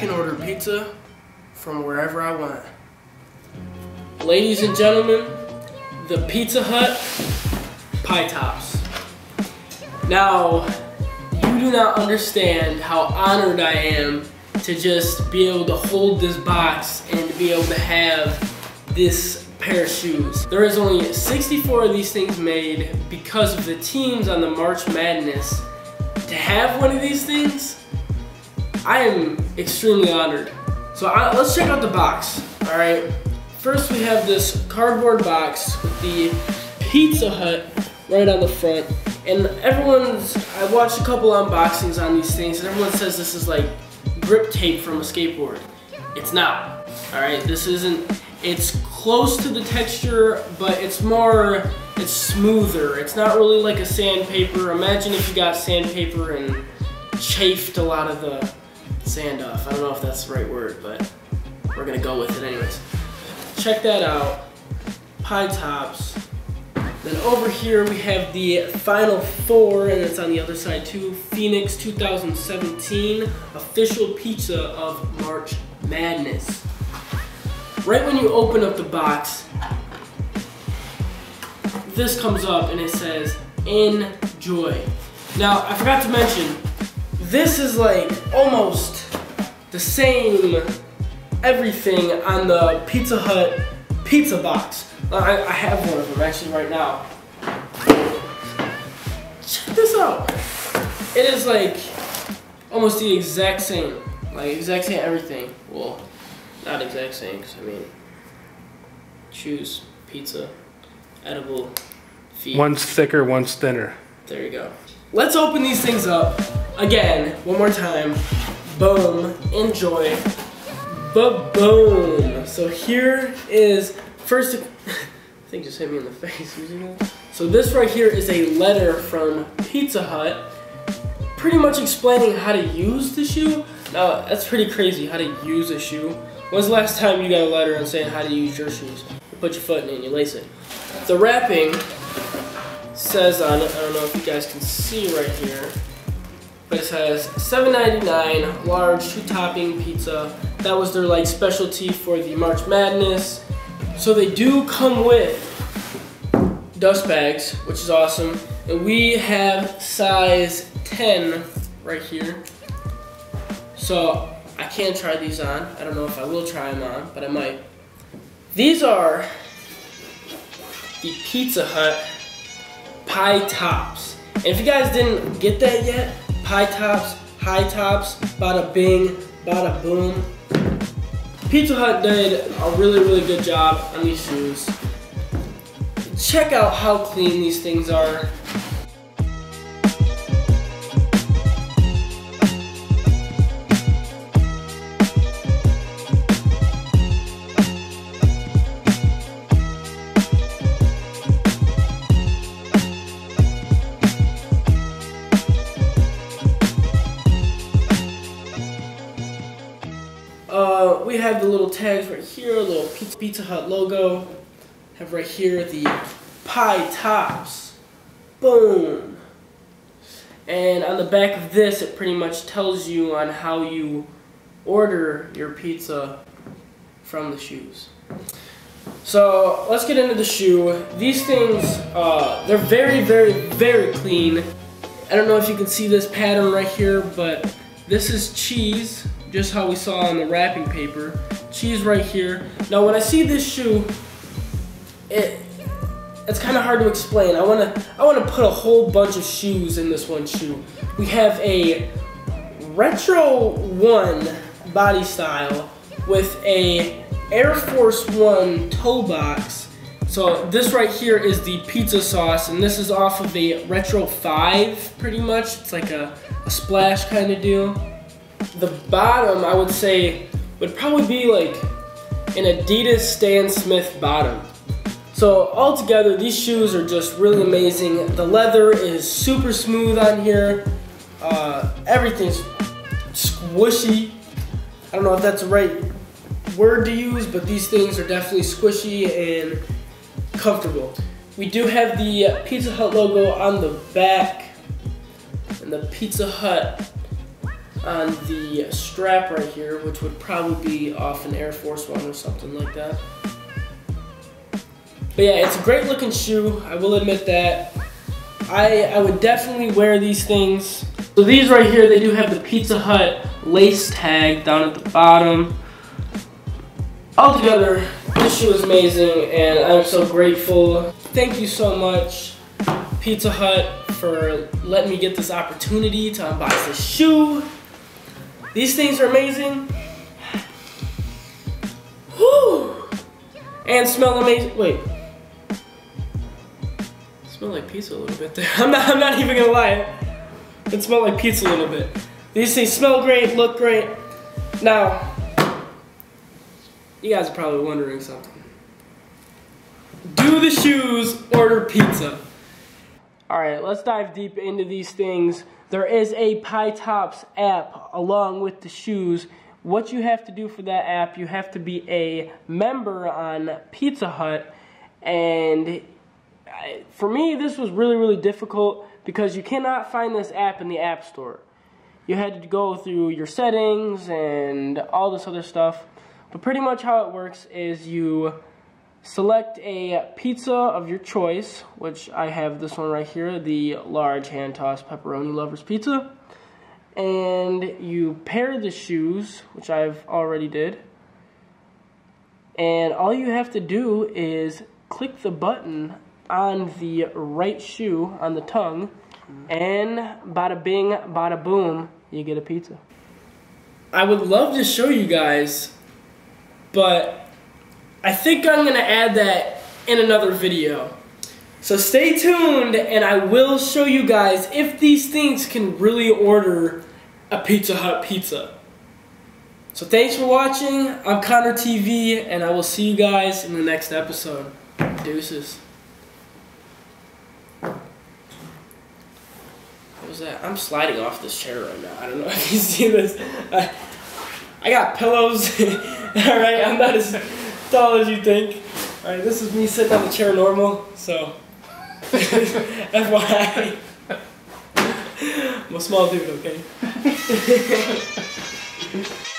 can order pizza from wherever I want. Ladies and gentlemen, the Pizza Hut pie tops. Now, you do not understand how honored I am to just be able to hold this box and to be able to have this pair of shoes. There is only 64 of these things made because of the teams on the March Madness. To have one of these things, I am extremely honored. So I, let's check out the box, all right? First we have this cardboard box with the Pizza Hut right on the front. And everyone's, I watched a couple unboxings on these things and everyone says this is like grip tape from a skateboard. It's not, all right? This isn't, it's close to the texture, but it's more, it's smoother. It's not really like a sandpaper. Imagine if you got sandpaper and chafed a lot of the sand off. I don't know if that's the right word, but we're gonna go with it anyways. Check that out. Pie tops. Then over here we have the Final Four, and it's on the other side too. Phoenix 2017 official pizza of March Madness. Right when you open up the box, this comes up and it says enjoy. Now I forgot to mention, this is like almost the same everything on the Pizza Hut pizza box. Uh, I, I have one of them actually right now. Check this out. It is like almost the exact same. Like exact same everything. Well, not exact same, because I mean, choose pizza, edible, feet. One's thicker, one's thinner. There you go. Let's open these things up again, one more time. Boom, enjoy. Ba-boom. So here is First, I think just hit me in the face. So this right here is a letter from Pizza Hut, pretty much explaining how to use the shoe. Now, that's pretty crazy, how to use a shoe. When's the last time you got a letter and saying how to use your shoes? You put your foot in it and you lace it. The wrapping says on it, I don't know if you guys can see right here, but it says $7.99 large two topping pizza. That was their like specialty for the March Madness. So they do come with dust bags, which is awesome. And we have size 10 right here. So I can't try these on. I don't know if I will try them on, but I might. These are the Pizza Hut pie tops. And if you guys didn't get that yet, pie tops, high tops, bada bing, bada boom. Pizza Hut did a really, really good job on these shoes. Check out how clean these things are. We have the little tags right here, a little Pizza, Pizza Hut logo. Have right here the pie tops. Boom. And on the back of this, it pretty much tells you on how you order your pizza from the shoes. So let's get into the shoe. These things, uh, they're very, very, very clean. I don't know if you can see this pattern right here, but this is cheese just how we saw on the wrapping paper. Cheese right here. Now when I see this shoe, it it's kind of hard to explain. I wanna I wanna put a whole bunch of shoes in this one shoe. We have a Retro One body style with a Air Force One toe box. So this right here is the pizza sauce, and this is off of a Retro 5, pretty much. It's like a, a splash kind of deal the bottom, I would say, would probably be like an Adidas Stan Smith bottom. So altogether, these shoes are just really amazing. The leather is super smooth on here. Uh, everything's squishy. I don't know if that's the right word to use, but these things are definitely squishy and comfortable. We do have the Pizza Hut logo on the back and the Pizza Hut on the strap right here, which would probably be off an Air Force One or something like that. But yeah, it's a great looking shoe. I will admit that. I, I would definitely wear these things. So these right here, they do have the Pizza Hut lace tag down at the bottom. Altogether, this shoe is amazing and I'm so grateful. Thank you so much, Pizza Hut, for letting me get this opportunity to unbox this shoe. These things are amazing. Whew. And smell amazing. Wait. Smell like pizza a little bit there. I'm not, I'm not even gonna lie. It smelled like pizza a little bit. These things smell great, look great. Now, you guys are probably wondering something. Do the shoes order pizza? All right, let's dive deep into these things. There is a Pie Tops app along with the shoes. What you have to do for that app, you have to be a member on Pizza Hut. And for me, this was really, really difficult because you cannot find this app in the App Store. You had to go through your settings and all this other stuff. But pretty much how it works is you Select a pizza of your choice, which I have this one right here, the large hand tossed pepperoni lovers pizza. And you pair the shoes, which I've already did. And all you have to do is click the button on the right shoe on the tongue, and bada bing, bada boom, you get a pizza. I would love to show you guys, but I think I'm going to add that in another video. So stay tuned and I will show you guys if these things can really order a Pizza Hut pizza. So thanks for watching. I'm Connor TV and I will see you guys in the next episode. Deuces. What was that? I'm sliding off this chair right now. I don't know if you see this. I, I got pillows. Alright, I'm not as tall as you think. Alright, this is me sitting on the chair normal, so FYI. I'm a small dude, okay?